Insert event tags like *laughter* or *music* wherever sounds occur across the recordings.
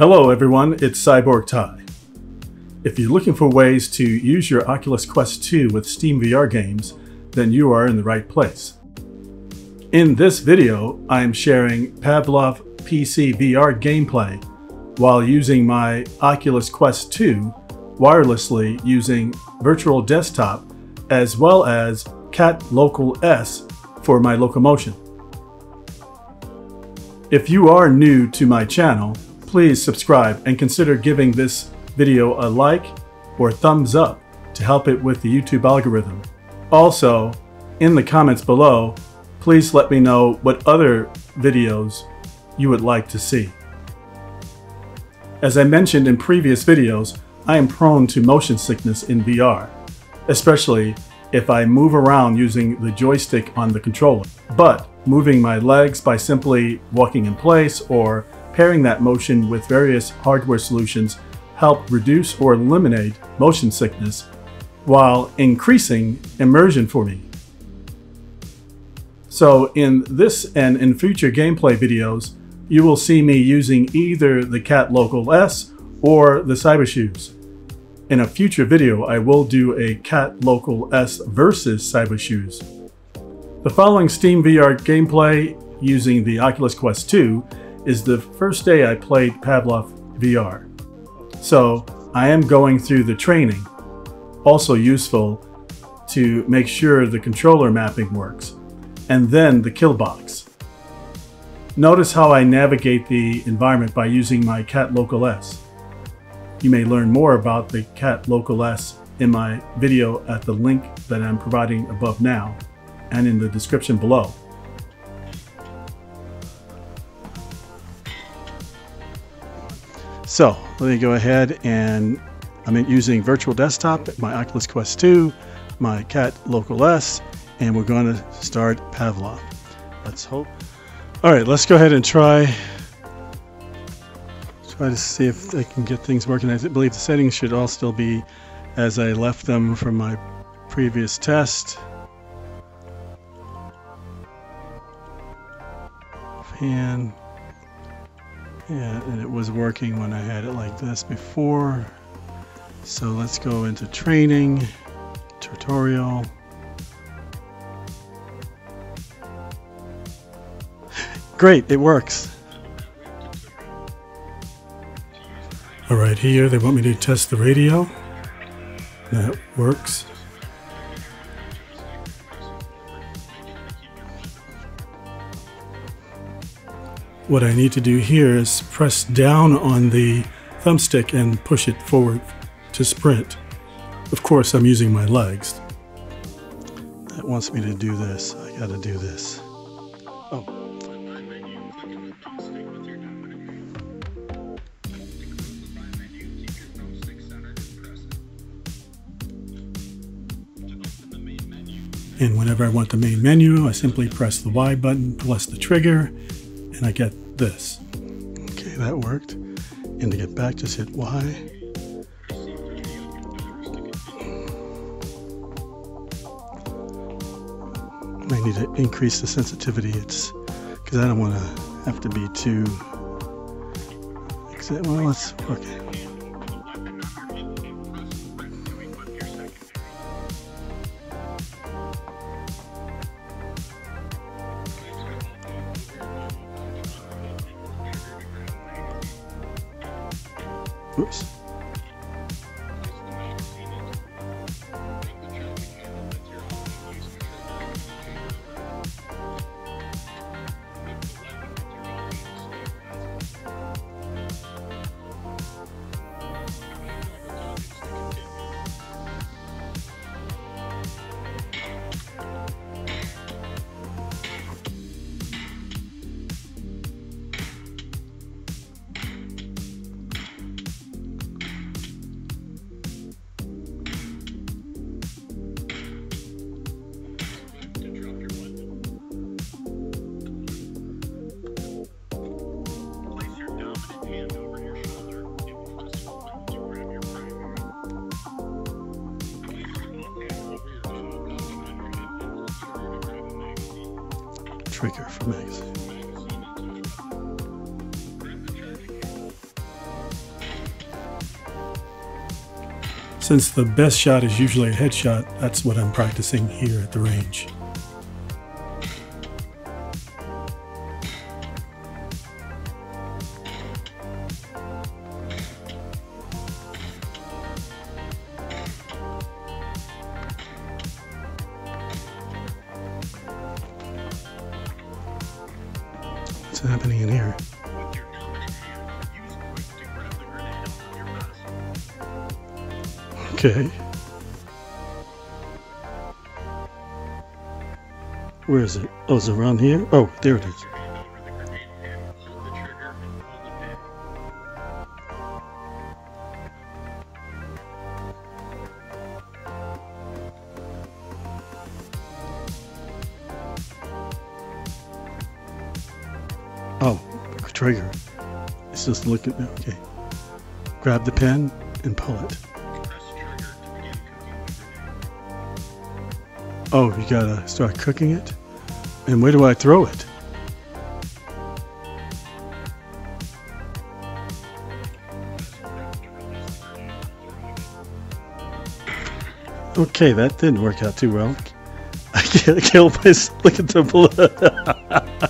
Hello everyone, it's Cyborg Ty. If you're looking for ways to use your Oculus Quest 2 with Steam VR games, then you are in the right place. In this video, I am sharing Pavlov PC VR gameplay while using my Oculus Quest 2 wirelessly using Virtual Desktop as well as Kat Loco S for my locomotion. If you are new to my channel, please subscribe and consider giving this video a like or thumbs up to help it with the YouTube algorithm. Also, in the comments below, please let me know what other videos you would like to see. As I mentioned in previous videos, I am prone to motion sickness in VR, especially if I move around using the joystick on the controller. But moving my legs by simply walking in place or pairing that motion with various hardware solutions help reduce or eliminate motion sickness while increasing immersion for me. So in this and in future gameplay videos, you will see me using either the Kat Loco S or the Cybershoes. In a future video, I will do a Kat Loco S versus Cybershoes. The following Steam VR gameplay using the Oculus Quest 2 is the first day I played Pavlov VR. So I am going through the training, also useful to make sure the controller mapping works, and then the kill box. Notice how I navigate the environment by using my Kat Loco S. You may learn more about the Kat Loco S in my video at the link that I'm providing above now and in the description below. So let me go ahead and I'm using virtual desktop, my Oculus Quest 2, my Kat Loco S, and we're going to start Pavlov. Let's hope. All right, let's go ahead and try try to see if I can get things working. I believe the settings should all still be as I left them from my previous test. Fan. And it was working when I had it like this before. So let's go into training, tutorial. Great, it works. All right, here they want me to test the radio. That works. What I need to do here is press down on the thumbstick and push it forward to sprint. Of course, I'm using my legs. That wants me to do this. I gotta do this. Oh. And whenever I want the main menu, I simply press the Y button plus the trigger and I get this. Okay, that worked. And to get back, just hit Y. I need to increase the sensitivity. It's because I don't want to have to be too. Well, let's okay. Nice. Since the best shot is usually a headshot, that's what I'm practicing here at the range. What's happening in here? Okay. Where is it? Oh, is it around here? Oh, there it is. Oh, trigger. It's just looking. Okay. Grab the pen and pull it. Oh, you gotta start cooking it? And where do I throw it? Okay, that didn't work out too well. *laughs* I can't kill myself. Look at the blood. *laughs*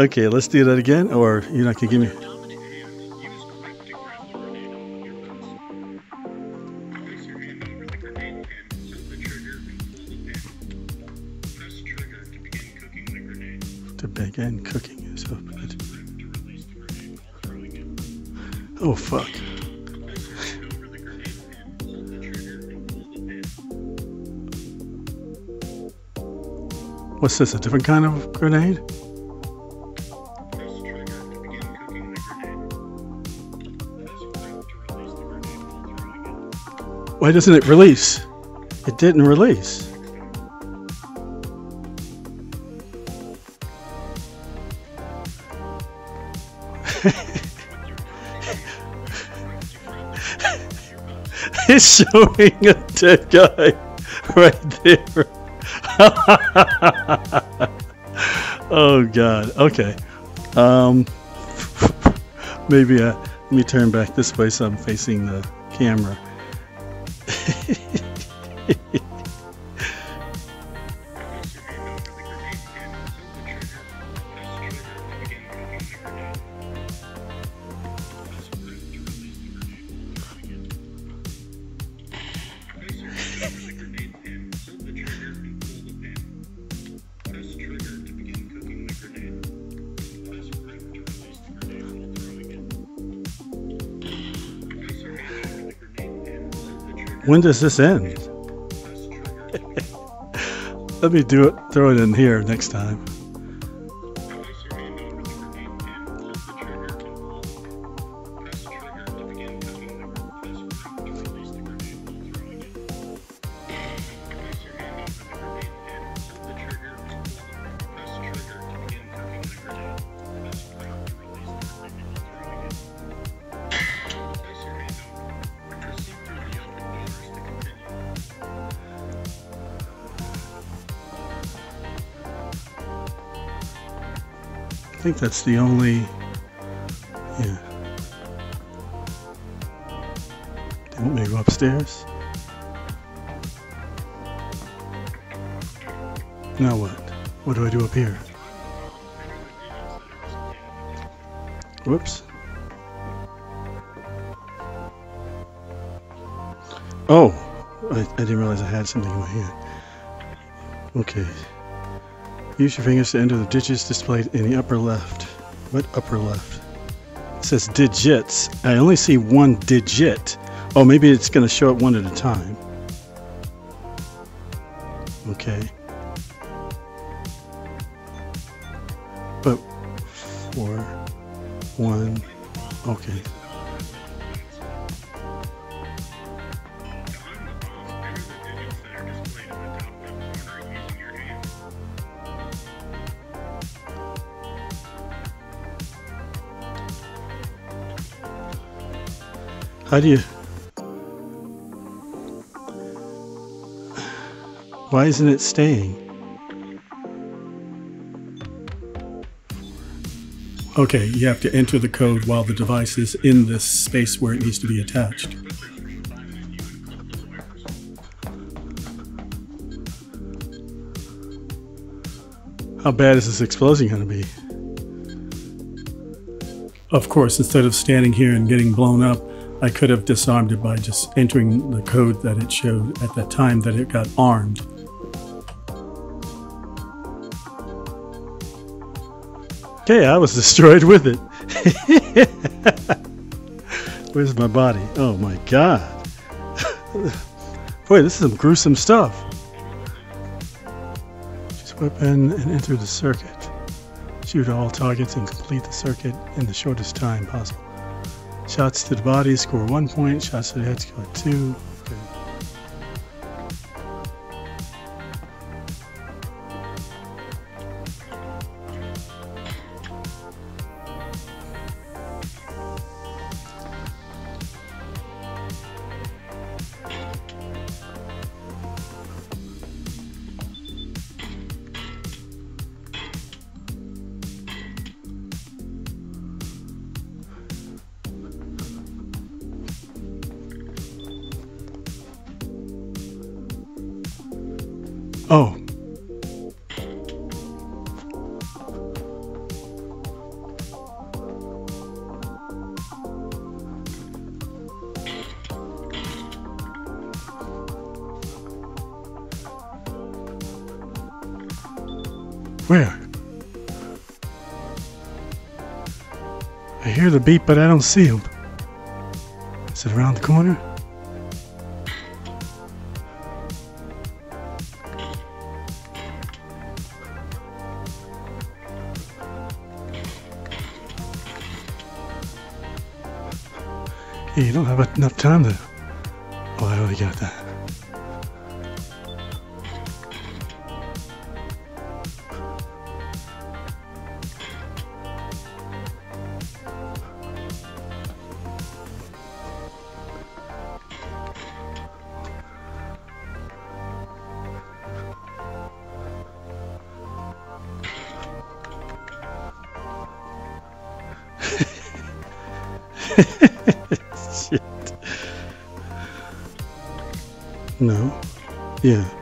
okay, let's do that again, or you're not gonna give me. to begin cooking is. Oh fuck. What's this, a different kind of grenade? Why doesn't it release? It didn't release. *laughs* It's showing a dead guy right there. *laughs* oh god. Okay. Um *laughs* maybe uh, let me turn back this way so I'm facing the camera. When does this end? *laughs* Let me do it, throw it in here next time. I think that's the only. Yeah. They want me to go upstairs? Now what? What do I do up here? Whoops. Oh, I, I didn't realize I had something in my hand. Okay. Use your fingers to enter the digits displayed in the upper left. What upper left? It says digits. I only see one digit. Oh, maybe it's going to show it one at a time. Okay. But four, one, okay. How do you... Why isn't it staying? Okay, you have to enter the code while the device is in this space where it needs to be attached. How bad is this explosion going to be? Of course, instead of standing here and getting blown up, I could have disarmed it by just entering the code that it showed at the time that it got armed. Okay, I was *laughs* destroyed with it. *laughs* Where's my body? Oh my god. *laughs* Boy, this is some gruesome stuff. Choose weapon and enter the circuit. Shoot all targets and complete the circuit in the shortest time possible. Shots to the body score one point, shots to the head score two. Oh. Where? I hear the beep, but I don't see him. Is it around the corner? You don't have enough time to. Oh, I already got that. *laughs* No. Yeah.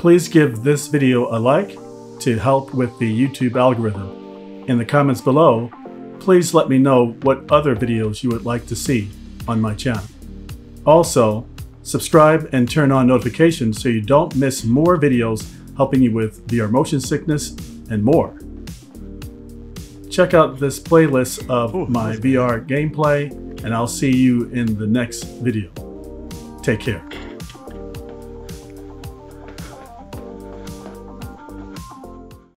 Please give this video a like to help with the YouTube algorithm. In the comments below, please let me know what other videos you would like to see on my channel. Also, subscribe and turn on notifications so you don't miss more videos helping you with VR motion sickness and more. Check out this playlist of Ooh, my VR gameplay and I'll see you in the next video. Take care.